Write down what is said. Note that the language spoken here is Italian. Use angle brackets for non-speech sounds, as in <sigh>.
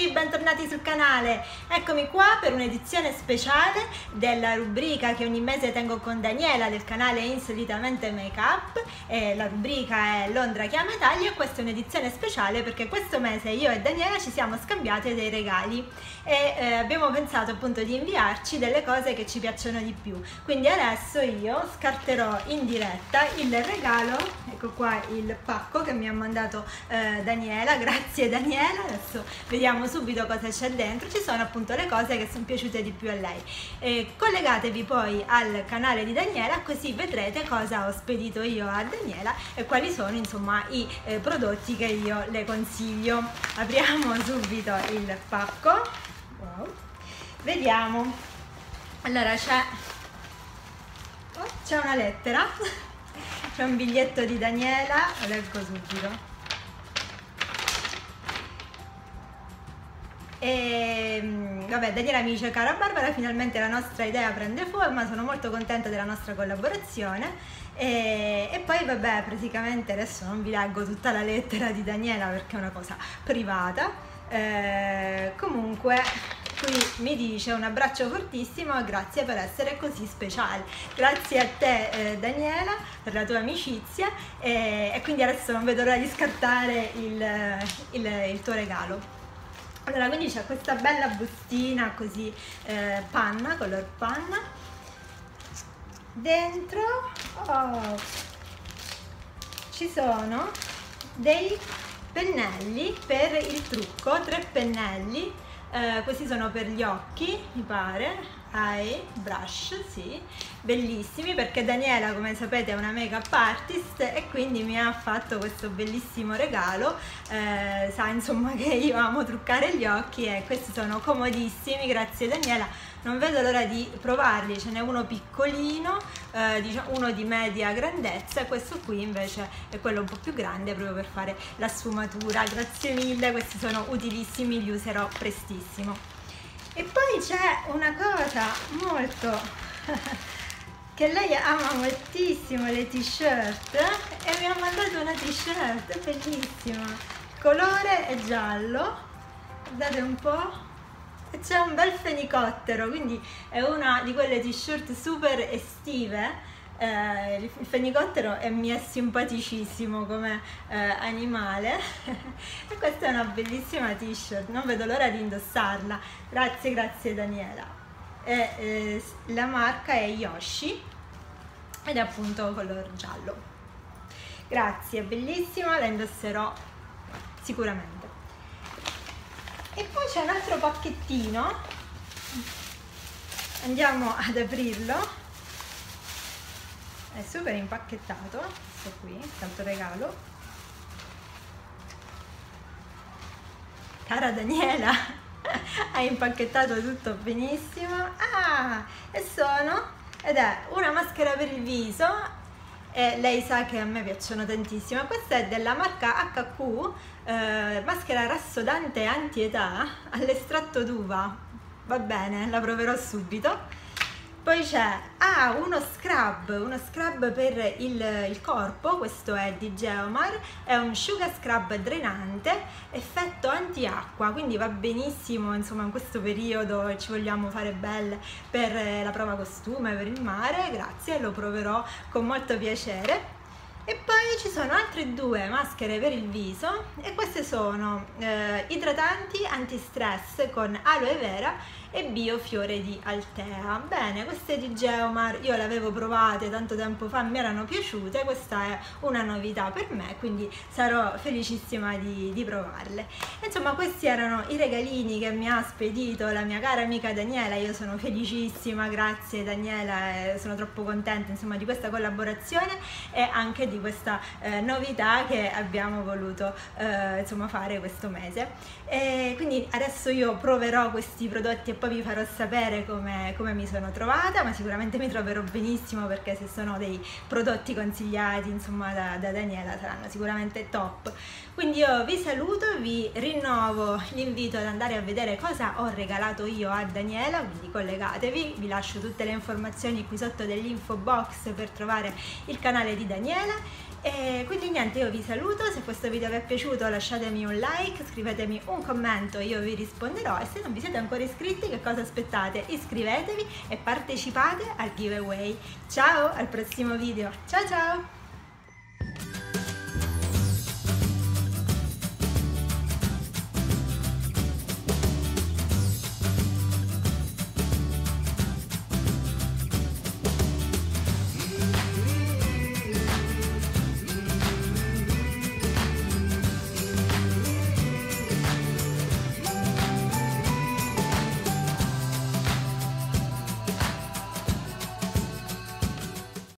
tutti, bentornati sul canale. Eccomi qua per un'edizione speciale della rubrica che ogni mese tengo con Daniela del canale Insolitamente Makeup. E la rubrica è Londra chiama Italia e questa è un'edizione speciale perché questo mese io e Daniela ci siamo scambiate dei regali e eh, abbiamo pensato appunto di inviarci delle cose che ci piacciono di più. Quindi adesso io scarterò in diretta il regalo, ecco qua il pacco che mi ha mandato eh, Daniela, <laughs> grazie Daniela, adesso vediamo subito cosa c'è dentro, ci sono appunto le cose che sono piaciute di più a lei. E collegatevi poi al canale di Daniela così vedrete cosa ho spedito io a Daniela e quali sono insomma i eh, prodotti che io le consiglio. Apriamo <laughs> subito il pacco, wow. vediamo, allora c'è oh, una lettera, <laughs> c'è un biglietto di Daniela, leggo subito. E vabbè, Daniela mi dice cara Barbara, finalmente la nostra idea prende forma, sono molto contenta della nostra collaborazione. E, e, poi vabbè, praticamente adesso non vi leggo tutta la lettera di Daniela perché è una cosa privata. Eh, comunque qui mi dice un abbraccio fortissimo e grazie per essere così speciale grazie a te eh, Daniela per la tua amicizia e, e, quindi adesso non vedo l'ora di scartare il, il, il tuo regalo allora quindi c'è questa bella bustina così eh, panna color panna. Dentro oh, ci sono dei pennelli per il trucco tre pennelli eh, questi sono per gli occhi mi pare eye brush, sì, bellissimi perché Daniela come sapete è una make-up artist e quindi mi ha fatto questo bellissimo regalo, eh, sa insomma <laughs> che io amo truccare gli occhi e questi sono comodissimi, grazie Daniela, non vedo l'ora di provarli, ce n'è uno piccolino, eh, diciamo uno di media grandezza e questo qui invece è quello un po' più grande proprio per fare la sfumatura, grazie mille, questi sono utilissimi, li userò prestissimo. E poi c'è una cosa molto <laughs> che lei ama moltissimo le t-shirt e mi ha mandato una t-shirt bellissima. Il colore è giallo, guardate un po'. C'è un bel fenicottero, quindi è una di quelle t-shirt super estive eh, il fenicottero è, mi è simpaticissimo come eh, animale <laughs> e questa è una bellissima t-shirt, non vedo l'ora di indossarla. Grazie, grazie Daniela. E, eh, la marca è Yoshi ed è appunto color giallo. Grazie, bellissima, la indosserò sicuramente. E poi c'è un altro pacchettino, andiamo ad aprirlo è super impacchettato questo qui, tanto regalo. Cara Daniela <laughs> hai impacchettato tutto benissimo. Ah, e sono ed è una maschera per il viso e lei sa che a me piacciono tantissimo. Questa è della marca HQ eh, maschera rassodante anti-età all'estratto d'uva. Va bene, la proverò subito poi c'è ah, uno scrub, uno scrub per il, il, corpo, questo è di Geomar, è un sugar scrub drenante, effetto anti-acqua, quindi va benissimo insomma in questo periodo ci vogliamo fare belle per la prova costume, per il mare, grazie, lo proverò con molto piacere. E poi ci sono altre due maschere per il viso e queste sono eh, idratanti anti-stress con aloe vera e Biofiore di Altea. Bene, queste di Geomar io le avevo provate tanto tempo fa, mi erano piaciute, questa è una novità per me, quindi sarò felicissima di, di provarle. Insomma, questi erano i regalini che mi ha spedito la mia cara amica Daniela, io sono felicissima, grazie Daniela, sono troppo contenta insomma di questa collaborazione e anche di questa eh, novità che abbiamo voluto eh, insomma fare questo mese. E quindi adesso io proverò questi prodotti poi vi farò sapere come, come, mi sono trovata, ma sicuramente mi troverò benissimo perché se sono dei prodotti consigliati insomma da, da Daniela saranno sicuramente top. Quindi io vi saluto, vi rinnovo l'invito ad andare a vedere cosa ho regalato io a Daniela, quindi collegatevi, vi lascio tutte le informazioni qui sotto dell'info box per trovare il canale di Daniela E quindi niente, io vi saluto, se questo video vi è piaciuto lasciatemi un like, scrivetemi un commento, io vi risponderò e se non vi siete ancora iscritti che cosa aspettate? Iscrivetevi e partecipate al giveaway. Ciao, al prossimo video. Ciao ciao!